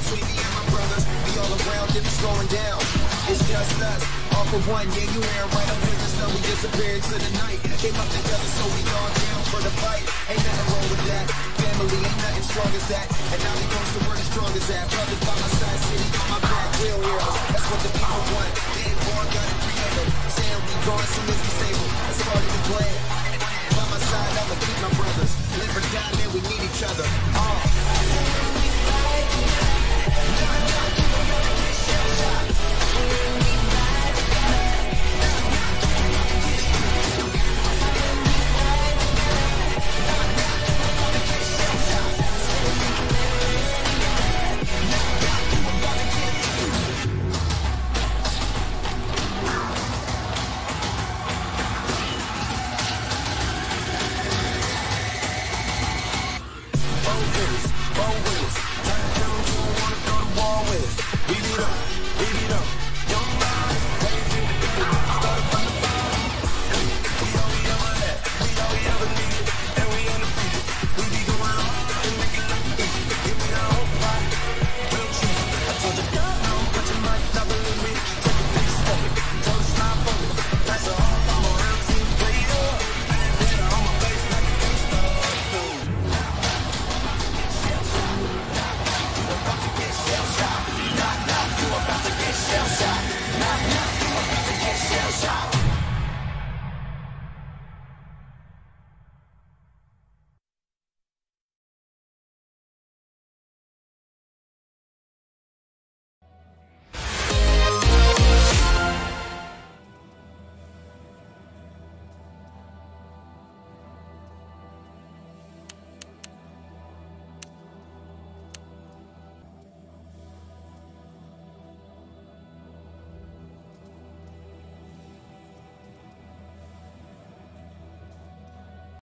between me and my brothers, we all around if it's going down. It's just us, all for one, yeah, you airing right up in this now we disappeared to the night. Came up together, so we gone down for the fight. Ain't nothing wrong with that. Family ain't nothing strong as that. And now they goes to where the strong as that. Brothers by my side, city on my back, real heroes. That's what the people want. Dead born, gotta create them. Saying we gone soon as we sable. That's part of the plan. wheels, four wheels.